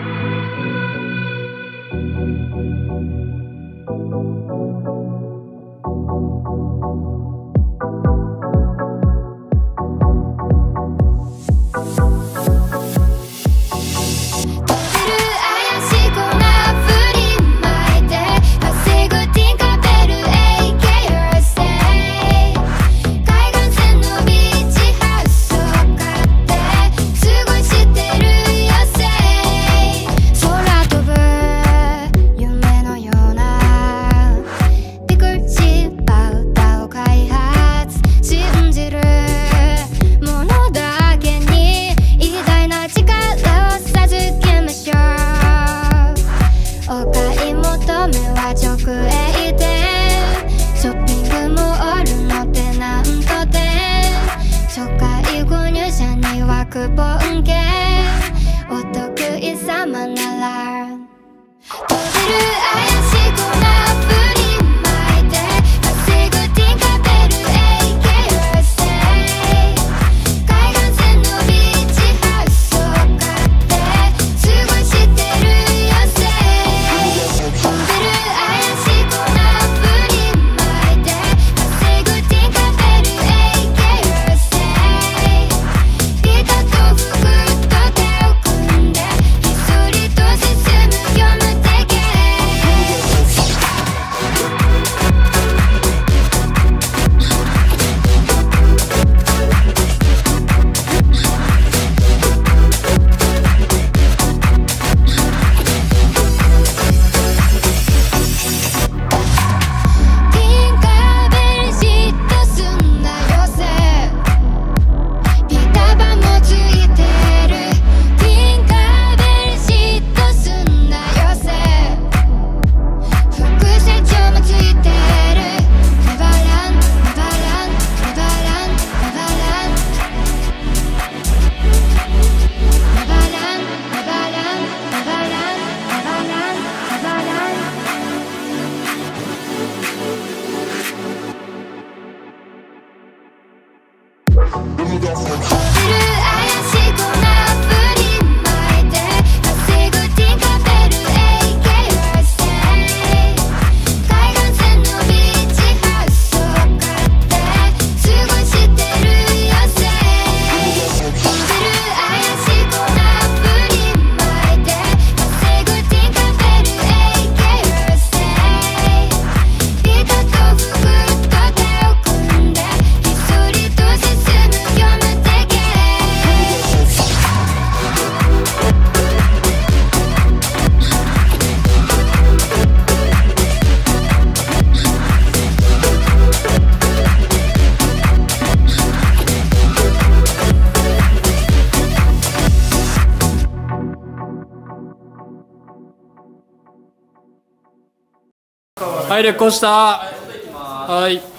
Thank you. 直営ショッピングもーるのテなんとで初回購入者にはクボン券。はい、劣行した。はい。